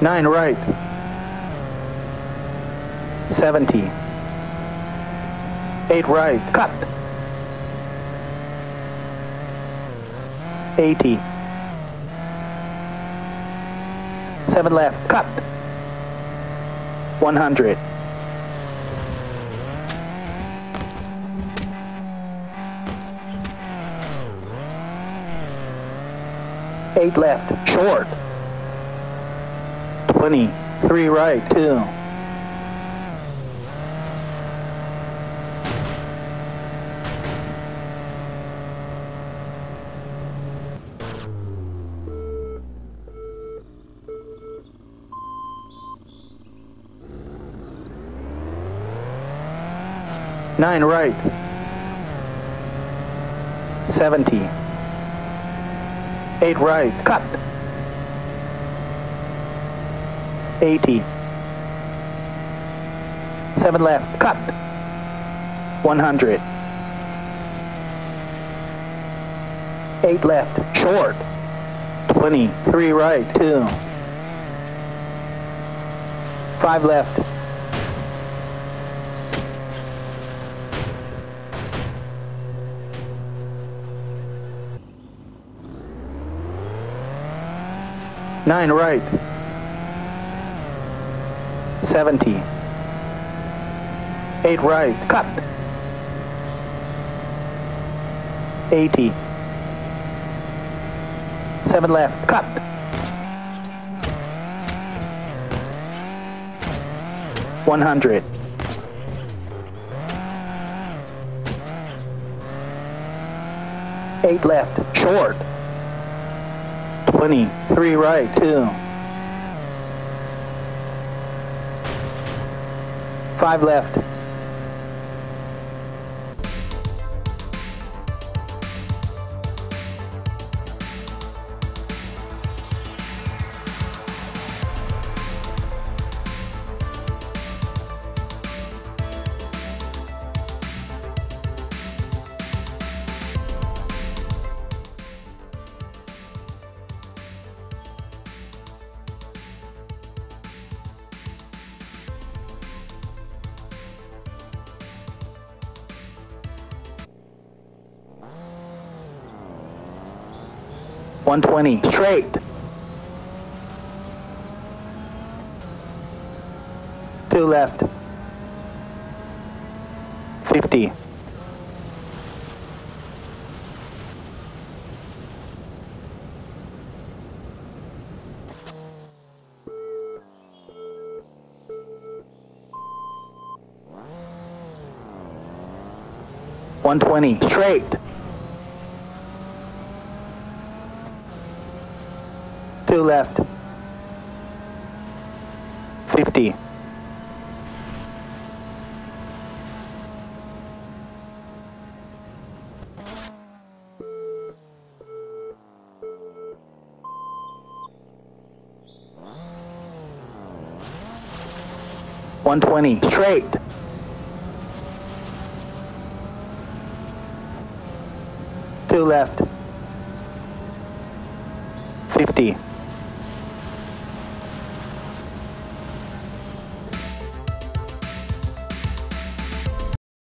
Nine right. 70. Eight right. Cut. 80. Seven left. Cut. 100. Eight left. Short. 20. Three right. Two. Nine right. 70. Eight right. Cut. 80. Seven left. Cut. 100. Eight left. Short. 20. Three right. Two. Five left. Nine right. 70. Eight right. Cut. 80. Seven left. Cut. One hundred. Eight left. Short. 20. Three right. Two. Five left. One twenty. Straight. Two left. Fifty. One twenty. Straight. Two left. 50. One twenty straight. Two left. Fifty.